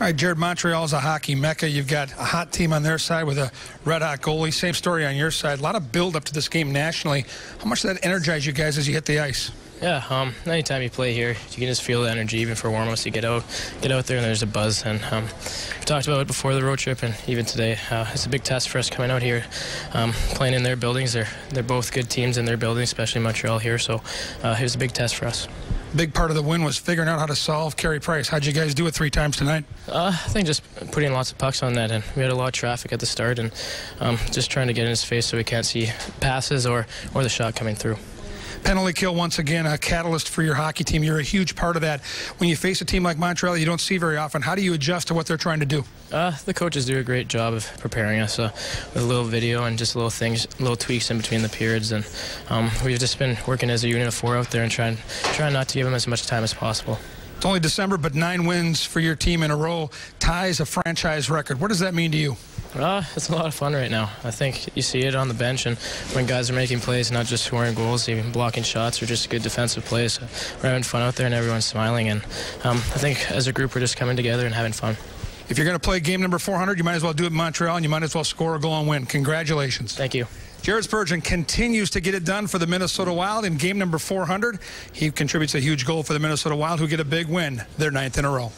All right, Jared, Montreal's a hockey mecca. You've got a hot team on their side with a red hot goalie. Same story on your side. A lot of build up to this game nationally. How much does that energize you guys as you hit the ice? Yeah, um, anytime you play here, you can just feel the energy, even for warm-ups. You get out, get out there, and there's a buzz. And um, we talked about it before the road trip, and even today, uh, it's a big test for us coming out here, um, playing in their buildings. They're they're both good teams in their buildings, especially Montreal here. So uh, it was a big test for us. Big part of the win was figuring out how to solve Carey Price. How'd you guys do it three times tonight? Uh, I think just putting lots of pucks on net, and we had a lot of traffic at the start, and um, just trying to get in his face so we can't see passes or or the shot coming through. Penalty kill, once again, a catalyst for your hockey team. You're a huge part of that. When you face a team like Montreal, you don't see very often. How do you adjust to what they're trying to do? Uh, the coaches do a great job of preparing us uh, with a little video and just little things, little tweaks in between the periods. And um, we've just been working as a unit of four out there and trying, trying not to give them as much time as possible. It's only December, but nine wins for your team in a row ties a franchise record. What does that mean to you? Uh, it's a lot of fun right now. I think you see it on the bench and when guys are making plays, not just scoring goals, even blocking shots or just good defensive plays. So we're having fun out there and everyone's smiling. And um, I think as a group, we're just coming together and having fun. If you're going to play game number 400, you might as well do it in Montreal and you might as well score a goal and win. Congratulations. Thank you. Jared Spurgeon continues to get it done for the Minnesota Wild in game number 400. He contributes a huge goal for the Minnesota Wild, who get a big win, their ninth in a row.